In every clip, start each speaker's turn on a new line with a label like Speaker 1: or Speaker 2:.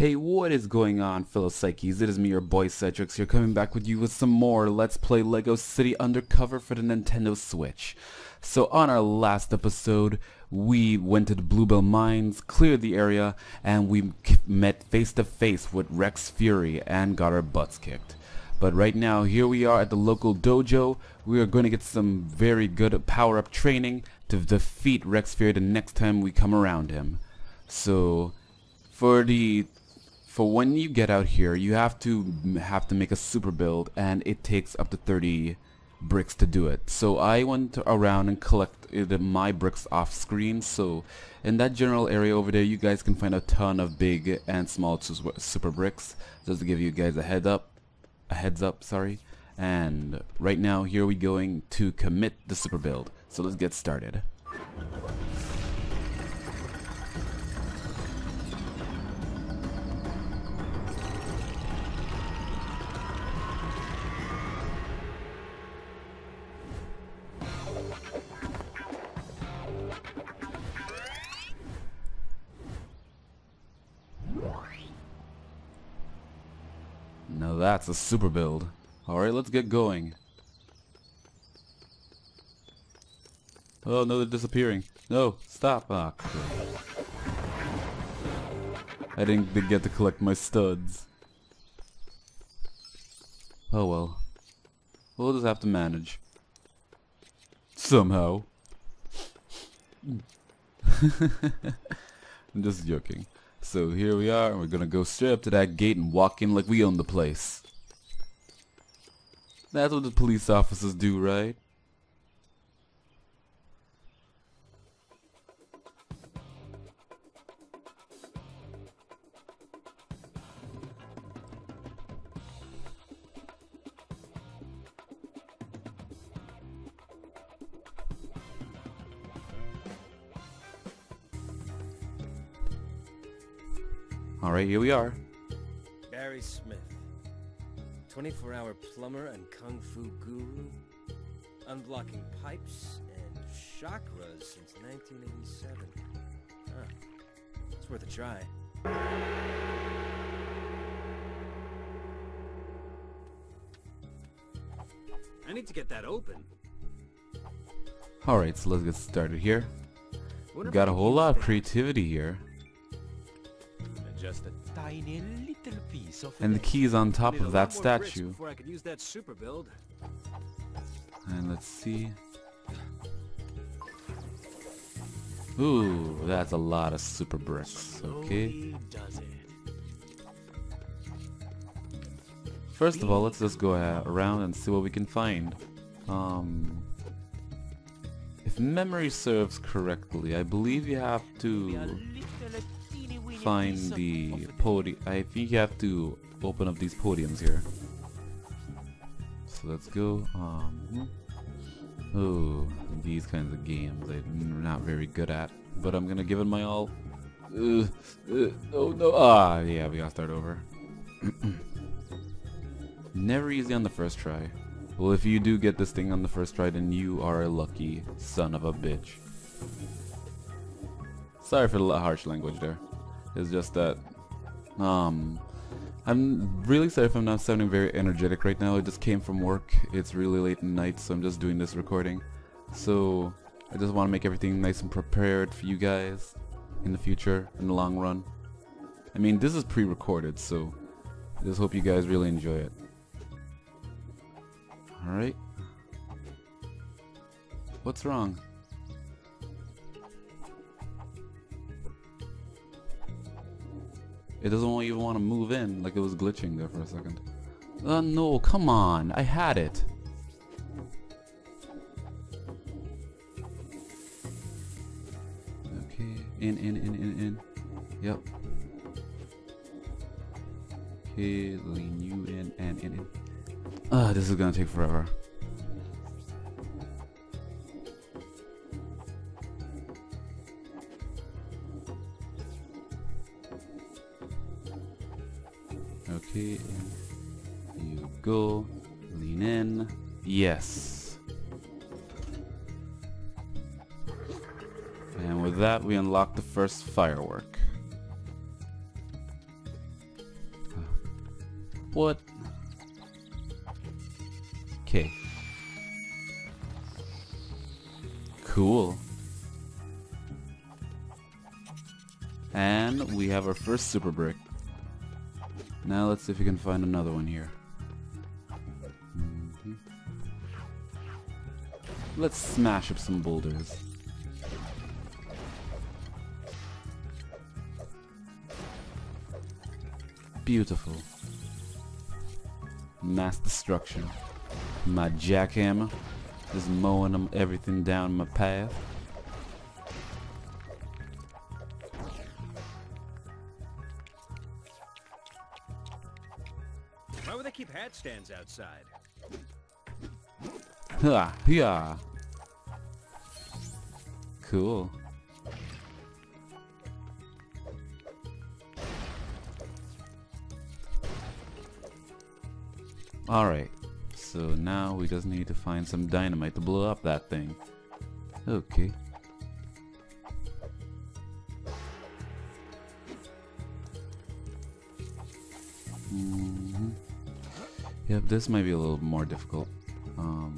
Speaker 1: Hey, what is going on, fellow psychies? It is me, your boy Psytrix here, coming back with you with some more Let's Play LEGO City Undercover for the Nintendo Switch. So on our last episode, we went to the Bluebell Mines, cleared the area, and we met face to face with Rex Fury and got our butts kicked. But right now, here we are at the local dojo. We are going to get some very good power-up training to defeat Rex Fury the next time we come around him. So, for the for when you get out here, you have to have to make a super build, and it takes up to 30 bricks to do it. So I went around and collected uh, my bricks off screen. So in that general area over there, you guys can find a ton of big and small super bricks. Just to give you guys a head up, a heads up, sorry. And right now, here we going to commit the super build. So let's get started. That's a super build. Alright, let's get going. Oh no, they're disappearing. No, stop. Ah, I didn't get to collect my studs. Oh well. We'll just have to manage. Somehow. I'm just joking. So here we are, and we're gonna go straight up to that gate and walk in like we own the place. That's what the police officers do, right? Alright, here we are.
Speaker 2: 24-hour plumber and kung fu guru. Unblocking pipes and chakras since 1987. Huh. It's worth a try. I need to get that open.
Speaker 1: Alright, so let's get started here. We've got a whole lot of creativity here
Speaker 2: just a tiny little piece of
Speaker 1: And the key is on top of that statue.
Speaker 2: I could use that super build.
Speaker 1: And let's see. Ooh, that's a lot of super bricks. Okay. First of all, let's just go around and see what we can find. Um, if memory serves correctly, I believe you have to find the podium. I think you have to open up these podiums here. So let's go. Um, oh, these kinds of games I'm not very good at, but I'm gonna give it my all. Uh, uh, oh no! Ah, yeah, we gotta start over. Never easy on the first try. Well, if you do get this thing on the first try, then you are a lucky son of a bitch. Sorry for the harsh language there. It's just that, um, I'm really sorry if I'm not sounding very energetic right now. I just came from work. It's really late at night, so I'm just doing this recording. So I just want to make everything nice and prepared for you guys in the future, in the long run. I mean, this is pre-recorded, so I just hope you guys really enjoy it. Alright. What's wrong? It doesn't even want to move in, like it was glitching there for a second. Uh, no, come on, I had it. Okay, in, in, in, in, in. Yep. Okay, lean you in and in, in. Ah, this is gonna take forever. You go, lean in, yes. And with that, we unlock the first firework. What? Okay. Cool. And we have our first super brick. Now let's see if we can find another one here. Mhm. Let's smash up some boulders. Beautiful. Mass destruction. My jackhammer is mowing them everything down my path.
Speaker 2: Would they keep hat stands outside?
Speaker 1: Yeah. Cool. Alright, so now we just need to find some dynamite to blow up that thing. Okay. Yep, this might be a little more difficult. Um,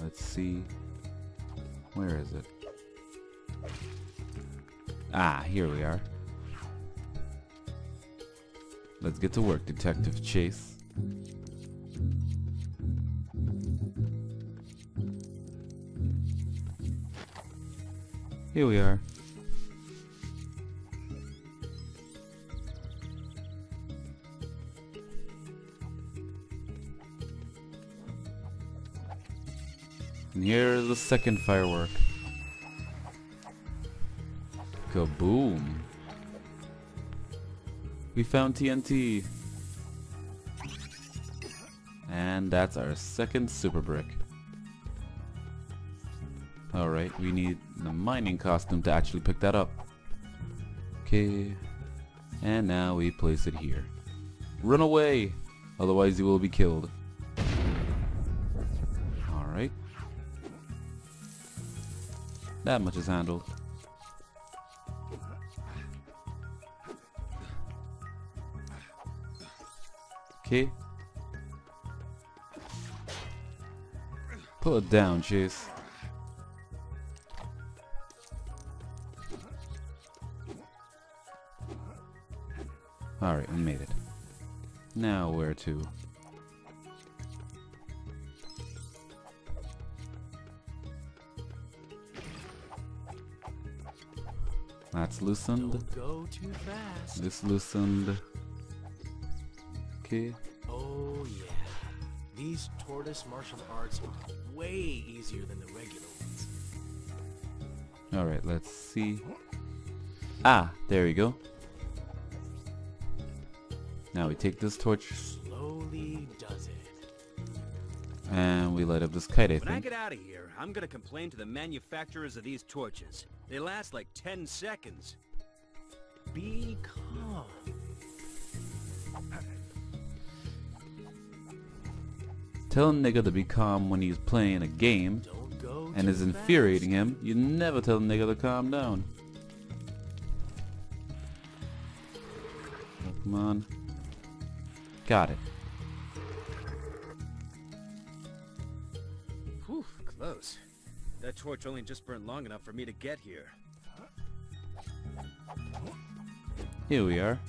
Speaker 1: let's see. Where is it? Ah, here we are. Let's get to work, Detective Chase. Here we are. And here's the second firework. Kaboom. We found TNT. And that's our second super brick. Alright, we need the mining costume to actually pick that up. Okay. And now we place it here. Run away! Otherwise you will be killed. That much is handled. Okay. Put it down, Chase. Alright, we made it. Now where to? That's loosened.
Speaker 3: Go too fast.
Speaker 1: This loosened. Okay.
Speaker 3: Oh yeah. These tortoise martial arts are way easier than the regular ones.
Speaker 1: Alright, let's see. Ah, there we go. Now we take this torch
Speaker 3: Slowly does it.
Speaker 1: And we light up this kite, I
Speaker 2: When I
Speaker 1: think.
Speaker 2: get out of here, I'm gonna complain to the manufacturers of these torches. They last like 10 seconds.
Speaker 3: Be calm.
Speaker 1: Tell a nigga to be calm when he's playing a game and is infuriating
Speaker 3: fast.
Speaker 1: him. You never tell a nigga to calm down. Oh, come on. Got it.
Speaker 2: Close. That torch only just burned long enough for me to get here.
Speaker 1: Here we are.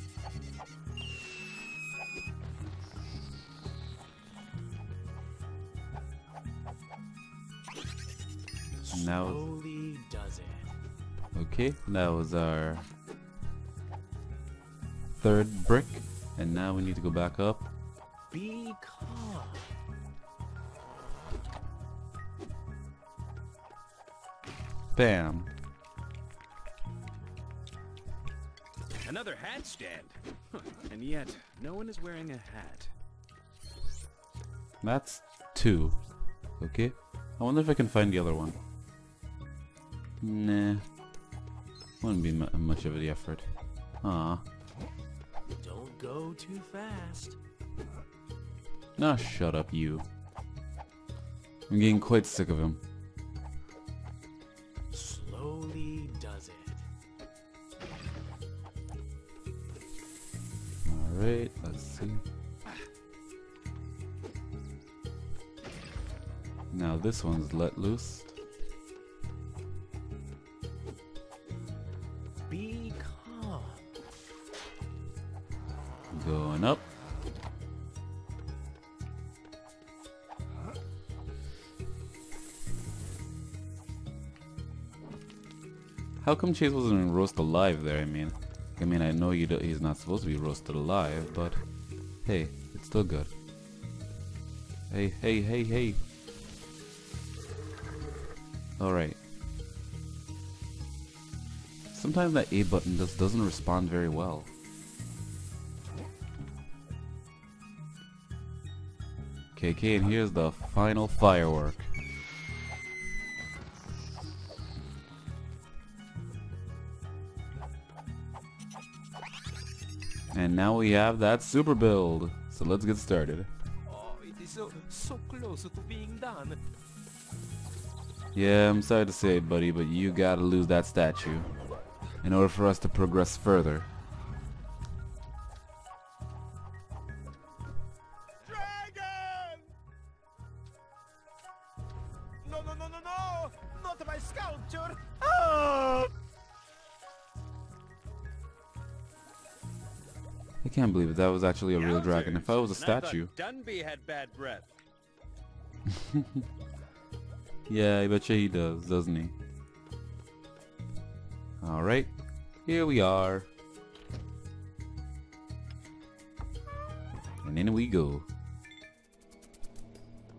Speaker 1: Now-
Speaker 3: Slowly does it.
Speaker 1: Okay, that was our third brick. And now we need to go back up.
Speaker 3: Be calm.
Speaker 1: Bam.
Speaker 2: Another hat stand. Huh, And yet, no one is wearing a hat.
Speaker 1: That's two. Okay. I wonder if I can find the other one. Nah. Wouldn't be mu much of the effort. Ah.
Speaker 3: Don't go too fast.
Speaker 1: Nah, shut up, you. I'm getting quite sick of him. Wait, let's see. Now this one's let loose.
Speaker 3: Be calm.
Speaker 1: Going up. How come Chase wasn't roast alive there, I mean? I mean, I know you do, he's not supposed to be roasted alive, but hey, it's still good. Hey, hey, hey, hey. Alright. Sometimes that A button just doesn't respond very well. KK, and here's the final firework. And now we have that super build. So let's get started.
Speaker 3: Oh, it is so, so close to being done.
Speaker 1: Yeah, I'm sorry to say it, buddy, but you gotta lose that statue in order for us to progress further. Can't believe it. That was actually a real dragon. If I was a
Speaker 2: Yowzers, and I thought
Speaker 1: statue.
Speaker 2: Dunby had bad breath.
Speaker 1: Yeah, I bet you he does, doesn't he? Alright, here we are. And in we go.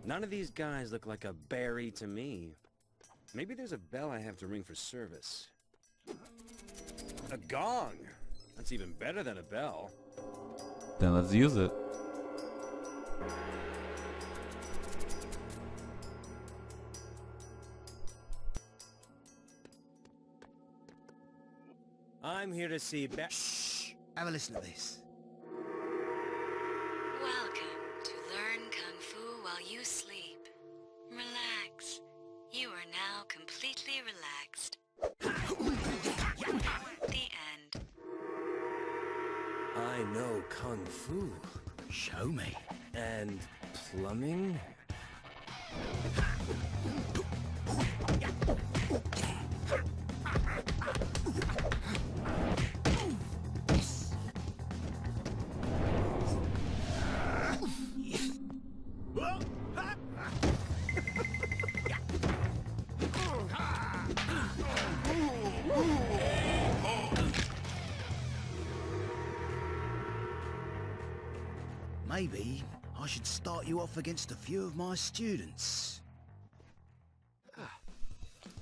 Speaker 2: None of these guys look like a berry to me. Maybe there's a bell I have to ring for service. A gong! That's even better than a bell.
Speaker 1: Then let's use it.
Speaker 2: I'm here to see Ba-
Speaker 3: Shh! Have a listen to this.
Speaker 2: And plumbing?
Speaker 4: Maybe I should start you off against a few of my students.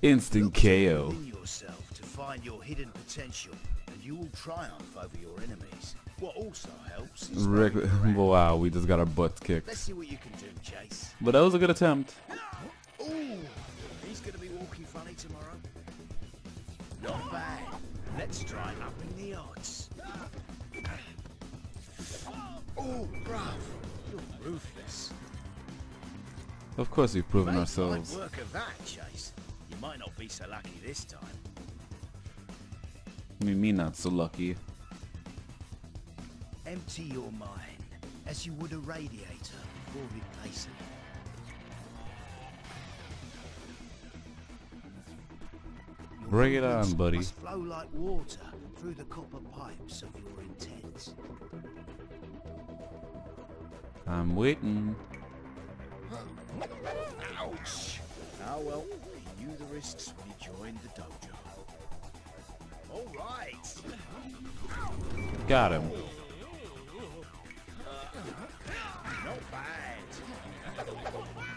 Speaker 1: Instant KO.
Speaker 4: yourself to find your hidden potential, and you will triumph over your enemies. What also helps is
Speaker 1: Rick,
Speaker 4: knowing your rank.
Speaker 1: wow, we just got our butts kicked.
Speaker 4: Let's see what you can do, Chase.
Speaker 1: But that was a good attempt.
Speaker 4: Ooh, he's gonna be walking funny tomorrow. Not bad. Let's try upping the odds. Oh, bruv, you're ruthless.
Speaker 1: Of course, we've proven
Speaker 4: Made
Speaker 1: ourselves.
Speaker 4: work of that, Chase. You might not be so lucky this time.
Speaker 1: I mean, me not so lucky.
Speaker 4: Empty your mind as you would a radiator before replacing it.
Speaker 1: Bring it on, buddy.
Speaker 4: Must flow like water through the copper pipes of your intent.
Speaker 1: I'm waiting.
Speaker 4: Ouch! Ah well, you knew the risks when you joined the dojo. All right.
Speaker 1: Got him.
Speaker 4: Not bad.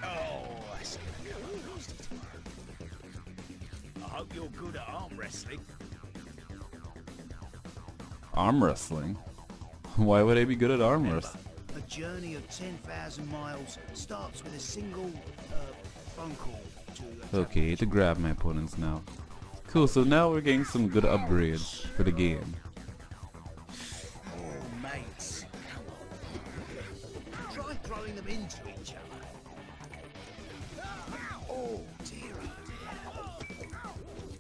Speaker 4: Oh, that's gonna come up nasty tomorrow. I hope you're good at arm wrestling.
Speaker 1: Arm wrestling? Why would I be good at arm wrestling?
Speaker 4: Journey of 10,000 miles starts with a single uh, phone call to
Speaker 1: Okay, to grab my opponents now. Cool, so now we're getting some good upgrades for the game.
Speaker 4: Oh, mates, come on. Try throwing them into each other. Oh, oh dear.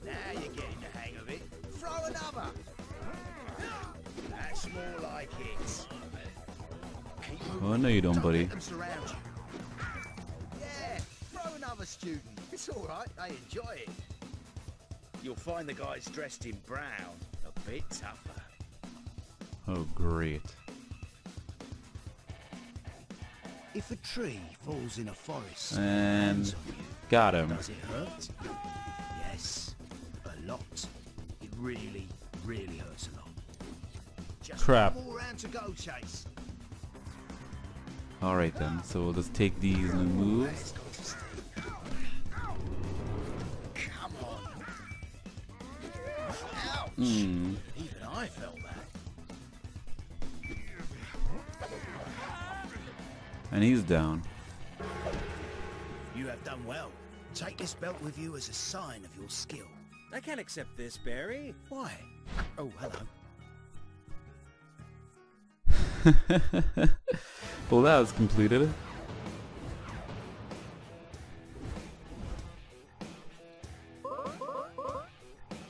Speaker 4: Now you're getting the hang of it. Throw another. That's more like it.
Speaker 1: Oh, no you don't, buddy.
Speaker 4: let them surround you. Yeah, throw another student. It's all right. They enjoy it. You'll find the guys dressed in brown a bit tougher.
Speaker 1: Oh, great.
Speaker 4: If a tree falls in a forest
Speaker 1: And
Speaker 4: lands on you,
Speaker 1: got him.
Speaker 4: does it hurt? Yes, a lot. It really, really hurts a lot. Just
Speaker 1: Crap.
Speaker 4: one more round to go, Chase.
Speaker 1: Alright then, so we'll just take these new moves.
Speaker 4: Come
Speaker 1: Hmm.
Speaker 4: Even I felt that.
Speaker 1: And he's down.
Speaker 4: You have done well. Take this belt with you as a sign of your skill.
Speaker 2: I can't accept this, Barry.
Speaker 4: Why? Oh, hello.
Speaker 1: well, that was completed.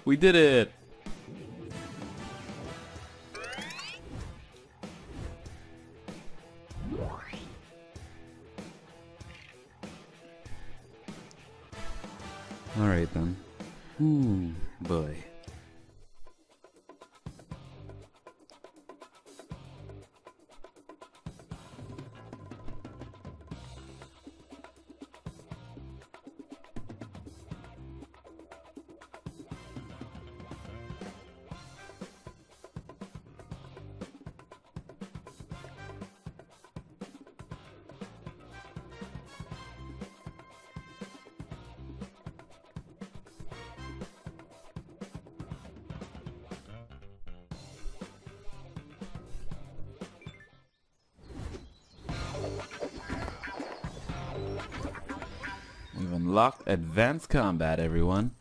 Speaker 1: We did it! Unlocked advanced combat, everyone.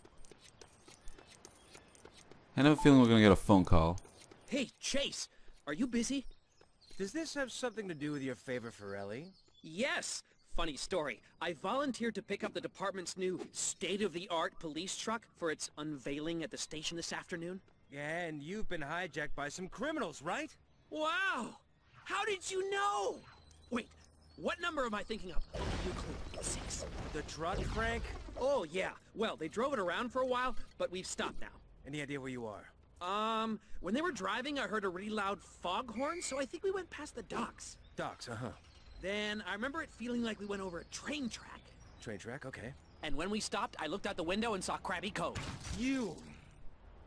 Speaker 1: I have a feeling we're gonna get a phone call.
Speaker 3: Hey, Chase, are you busy?
Speaker 2: Does this have something to do with your favor for Ellie?
Speaker 3: Yes. Funny story. I volunteered to pick up the department's new state-of-the-art police truck for its unveiling at the station this afternoon.
Speaker 2: Yeah, and you've been hijacked by some criminals, right?
Speaker 3: Wow! How did you know? Wait, what number am I thinking of? I'll you clue. Six.
Speaker 2: The truck, Frank?
Speaker 3: Oh, yeah. Well, they drove it around for a while, but we've stopped now.
Speaker 2: Any idea where you are?
Speaker 3: Um, when they were driving, I heard a really loud foghorn, so I think we went past the docks.
Speaker 2: Docks, uh-huh.
Speaker 3: Then I remember it feeling like we went over a train track.
Speaker 2: Train track, okay.
Speaker 3: And when we stopped, I looked out the window and saw Krabby Cove.
Speaker 2: You!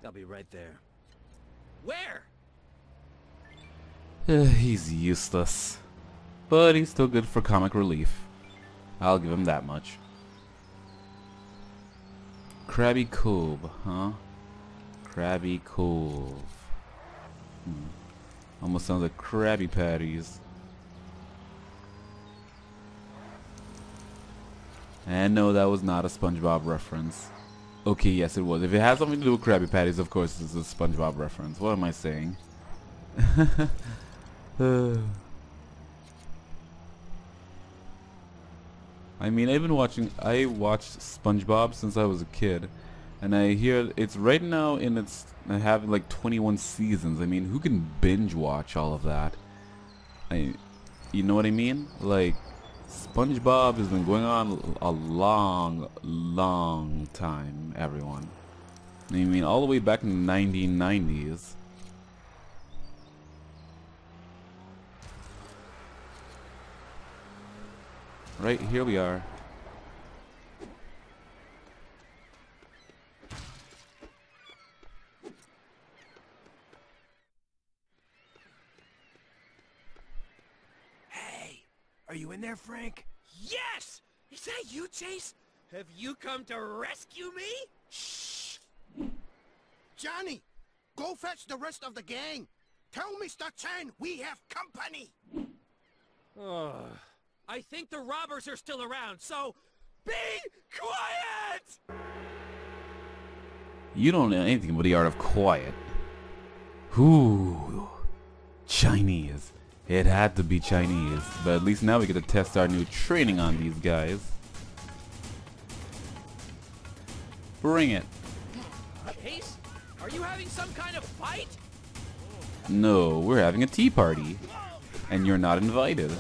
Speaker 2: I'll be right there.
Speaker 3: Where?
Speaker 1: he's useless. But he's still good for comic relief. I'll give him that much. Krabby Cove, huh? Krabby Cove. Hmm. Almost sounds like Krabby Patties. And no, that was not a SpongeBob reference. Okay, yes it was. If it has something to do with Krabby Patties, of course it's a SpongeBob reference. What am I saying? I mean, I've been watching. I watched SpongeBob since I was a kid, and I hear it's right now in its having like 21 seasons. I mean, who can binge watch all of that? I, you know what I mean? Like, SpongeBob has been going on a long, long time. Everyone. I mean, all the way back in the 1990s. Right, here we are.
Speaker 2: Hey! Are you in there, Frank?
Speaker 3: Yes! Is that you, Chase? Have you come to rescue me? Shh!
Speaker 4: Johnny, go fetch the rest of the gang. Tell Mr. Chen we have company.
Speaker 2: Oh.
Speaker 3: I think the robbers are still around, so be quiet!
Speaker 1: You don't know anything about the art of quiet. Ooh, Chinese. It had to be Chinese, but at least now we get to test our new training on these guys. Bring it.
Speaker 3: Chase, are you having some kind of fight?
Speaker 1: No, we're having a tea party. And you're not invited.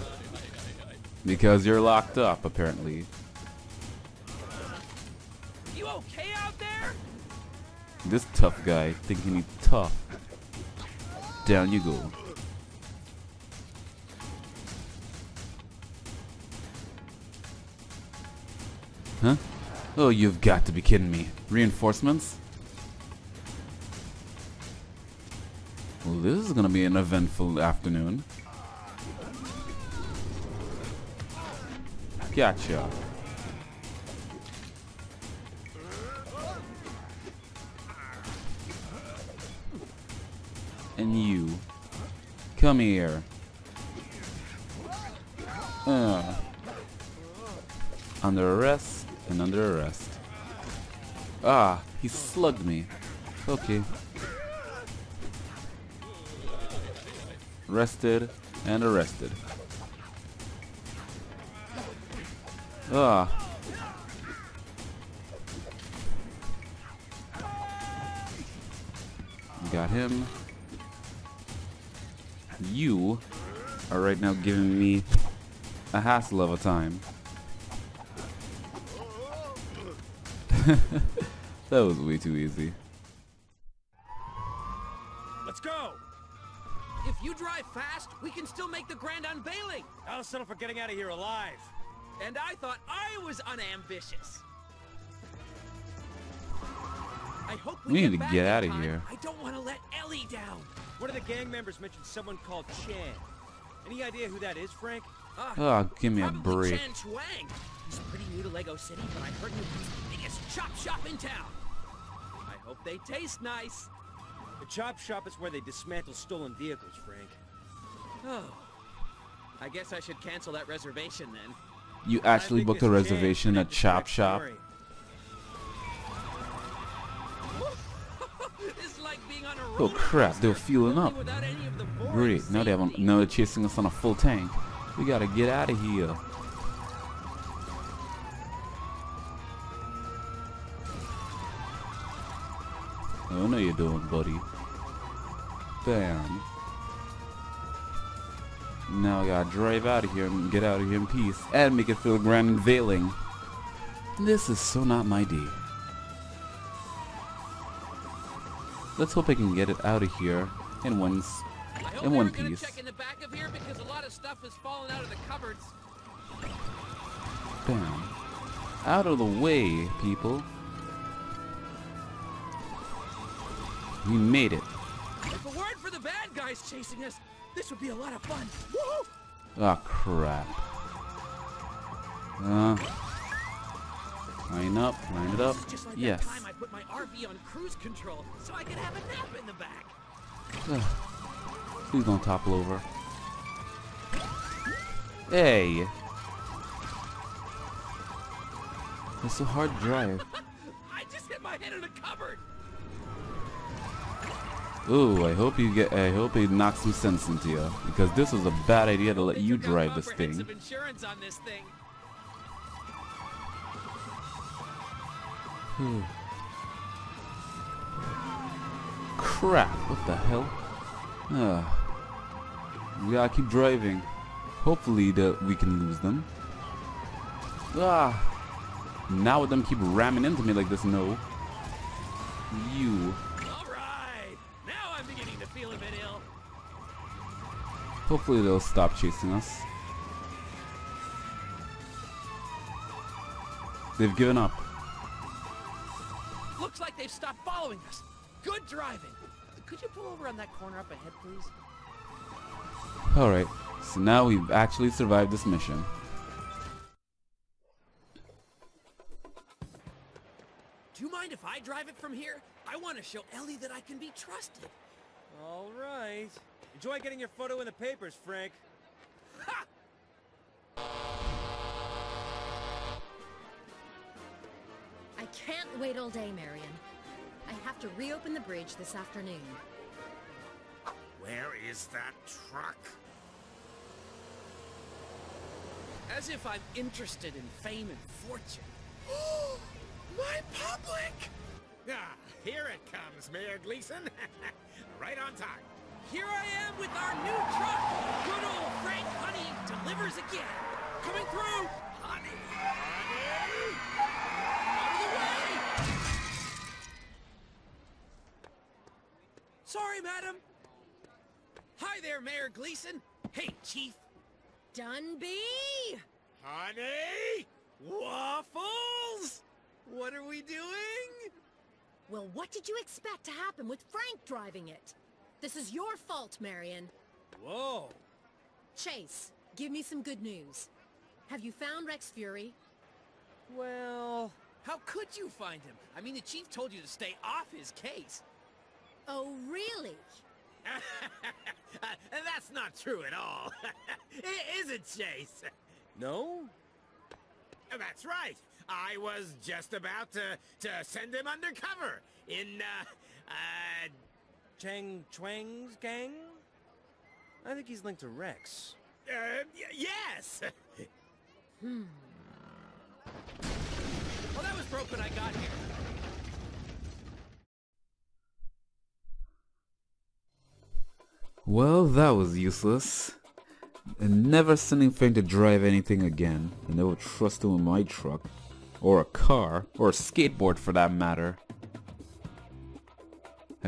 Speaker 1: Because you're locked up, apparently.
Speaker 3: You okay out there?
Speaker 1: This tough guy thinking he's tough. Down you go. Huh? Oh, you've got to be kidding me. Reinforcements? Well, this is gonna be an eventful afternoon. Gotcha. And you. Come here. Uh. Under arrest and under arrest. Ah, he slugged me. Okay. Arrested and arrested. Ah. Got him. You are right now giving me a hassle of a time. that was way too easy.
Speaker 2: Let's go!
Speaker 3: If you drive fast, we can still make the grand unveiling.
Speaker 2: I'll settle for getting out of here alive.
Speaker 3: And I thought I was unambitious. I hope we,
Speaker 1: We need
Speaker 3: get
Speaker 1: to get out
Speaker 3: of
Speaker 1: here.
Speaker 3: I don't want to let Ellie down.
Speaker 2: One of the gang members mentioned someone called Chan. Any idea who that is, Frank?
Speaker 3: Ah,
Speaker 1: Oh, give me a
Speaker 3: probably
Speaker 1: break.
Speaker 3: Chan Chuang. He's pretty new to Lego City, but I heard he's the biggest chop shop in town. I hope they taste nice.
Speaker 2: The chop shop is where they dismantle stolen vehicles, Frank.
Speaker 3: Oh. I guess I should cancel that reservation then.
Speaker 1: You actually booked a reservation at Chop Shop? Oh crap, they're fueling up. Great, now they have now they're chasing us on a full tank. We gotta get out of here. I don't know you're doing, buddy. Bam. Now I gotta drive out of here and get out of here in peace and make it feel grand and veiling. This is so not my day. Let's hope I can get it out of here in one s-
Speaker 3: I hope
Speaker 1: in one piece.
Speaker 3: check in the back of here because a lot of stuff has fallen out of the cupboards.
Speaker 1: Bam. Out of the way, people. We made it.
Speaker 3: If it weren't for the bad guys chasing us, this would be a lot of fun. Woohoo!
Speaker 1: Ah, crap. Uh, line up, line it up.
Speaker 3: Just like
Speaker 1: Yes.
Speaker 3: time I put my RV on cruise control so I could have a nap in the back.
Speaker 1: Please don't topple over. Hey! It's so hard drive.
Speaker 3: I just hit my head in a cupboard.
Speaker 1: Ooh, I hope you get. I hope it knocks some sense into you, because this was a bad idea to let you drive this thing.
Speaker 3: comprehensive insurance on this thing.
Speaker 1: Crap! What the hell? Ah, we gotta keep driving. Hopefully, that we can lose them. Ah! Now with them keep ramming into me like this, no. You. Hopefully they'll stop chasing us. They've given up.
Speaker 3: Looks like they've stopped following us. Good driving. Could you pull over on that corner up ahead, please?
Speaker 1: Alright, so now we've actually survived this mission.
Speaker 3: Do you mind if I drive it from here? I want to show Ellie that I can be trusted.
Speaker 2: All right. Enjoy getting your photo in the papers, Frank.
Speaker 3: Ha!
Speaker 5: I can't wait all day, Marion. I have to reopen the bridge this afternoon.
Speaker 4: Where is that truck?
Speaker 3: As if I'm interested in fame and fortune. My public!
Speaker 4: Ah, here it comes, Mayor Gleason. right on time.
Speaker 3: Here I am with our new truck. Good old Frank Honey delivers again. Coming through, Honey. Honey. Out of the way. Sorry, madam. Hi there, Mayor Gleason. Hey, Chief.
Speaker 5: Dunby!
Speaker 3: Honey! Waffles! What are we doing?
Speaker 5: Well, what did you expect to happen with Frank driving it? This is your fault, Marion.
Speaker 3: Whoa.
Speaker 5: Chase, give me some good news. Have you found Rex Fury?
Speaker 3: Well, how could you find him? I mean, the chief told you to stay off his case.
Speaker 5: Oh, really?
Speaker 4: That's not true at all. Is it, Chase?
Speaker 3: No?
Speaker 4: That's right. I was just about to, to send him undercover in, uh, uh,
Speaker 2: Chang Chuang's gang? I think he's linked to Rex.
Speaker 4: uh y- yes!
Speaker 3: Well, that was broke when I got here.
Speaker 1: Well, that was useless. And never sending Frank to drive anything again. I never trust him with my truck. Or a car. Or a skateboard for that matter.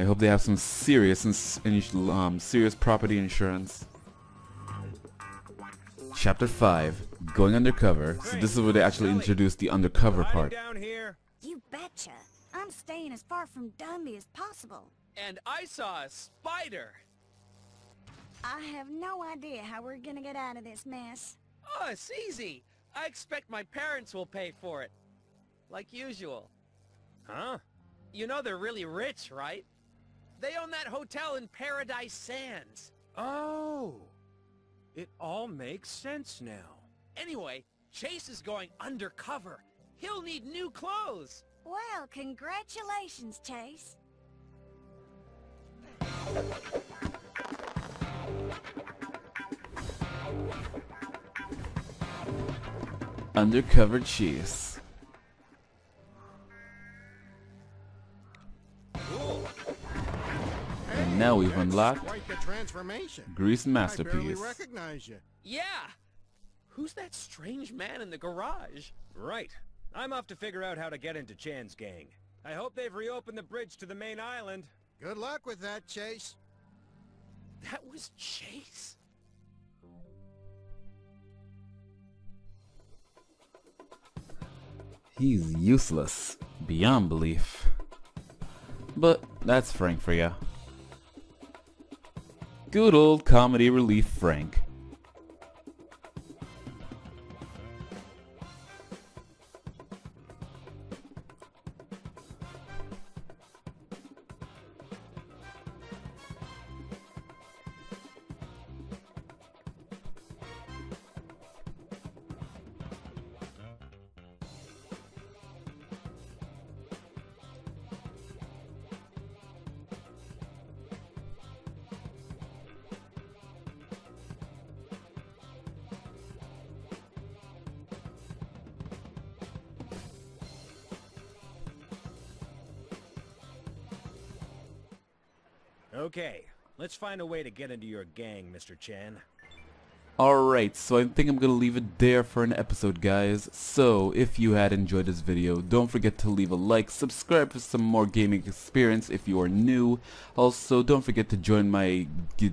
Speaker 1: I hope they have some serious ins- ins- um, serious property insurance. Chapter 5. Going undercover. So this is where they actually introduce the undercover part.
Speaker 2: down here.
Speaker 6: You betcha. I'm staying as far from Dunby as possible.
Speaker 3: And I saw a spider.
Speaker 6: I have no idea how we're gonna get out of this mess.
Speaker 3: Oh, it's easy. I expect my parents will pay for it. Like usual.
Speaker 2: Huh?
Speaker 3: You know they're really rich, right? They own that hotel in Paradise Sands.
Speaker 2: Oh. It all makes sense now.
Speaker 3: Anyway, Chase is going undercover. He'll need new clothes.
Speaker 6: Well, congratulations, Chase.
Speaker 1: Undercover Chase. Now we've unlocked
Speaker 7: the transformation.
Speaker 1: Grease Masterpiece.
Speaker 7: recognize you.
Speaker 3: Yeah. Who's that strange man in the garage?
Speaker 2: Right. I'm off to figure out how to get into Chan's gang. I hope they've reopened the bridge to the main island.
Speaker 7: Good luck with that, Chase.
Speaker 3: That was Chase?
Speaker 1: He's useless. Beyond belief. But that's Frank for ya. Good old comedy relief Frank.
Speaker 2: Find a way to get into your gang, Mr. Chan.
Speaker 1: Alright, so I think I'm gonna leave it there for an episode guys. So, if you had enjoyed this video, don't forget to leave a like, subscribe for some more gaming experience if you are new. Also, don't forget to join my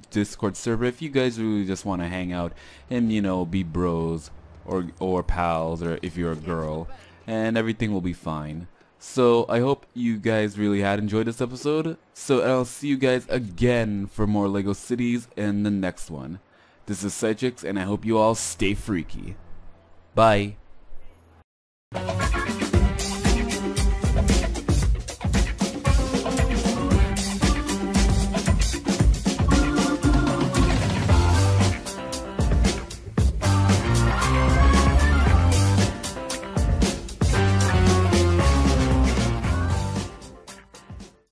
Speaker 1: Discord server if you guys really just want to hang out and, you know, be bros or, or pals or if you're a girl. And everything will be fine. So, I hope you guys really had enjoyed this episode. So, I'll see you guys again for more LEGO Cities in the next one. This is Psytrix, and I hope you all stay freaky. Bye.